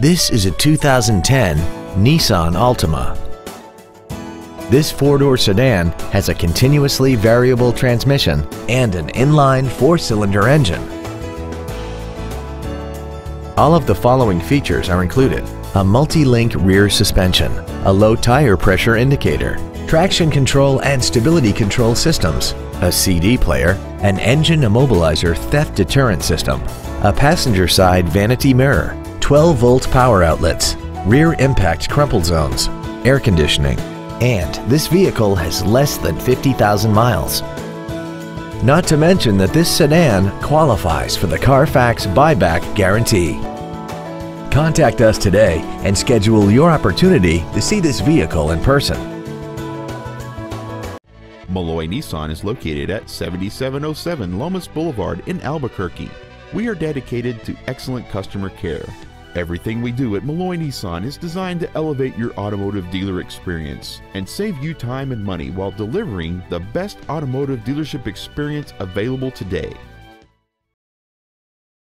This is a 2010 Nissan Altima. This four-door sedan has a continuously variable transmission and an inline four-cylinder engine. All of the following features are included. A multi-link rear suspension, a low tire pressure indicator, traction control and stability control systems, a CD player, an engine immobilizer theft deterrent system, a passenger side vanity mirror, 12 volt power outlets, rear impact crumple zones, air conditioning, and this vehicle has less than 50,000 miles. Not to mention that this sedan qualifies for the Carfax buyback guarantee. Contact us today and schedule your opportunity to see this vehicle in person. Melloy Nissan is located at 7707 Lomas Boulevard in Albuquerque. We are dedicated to excellent customer care. Everything we do at Melloy Nissan is designed to elevate your automotive dealer experience and save you time and money while delivering the best automotive dealership experience available today.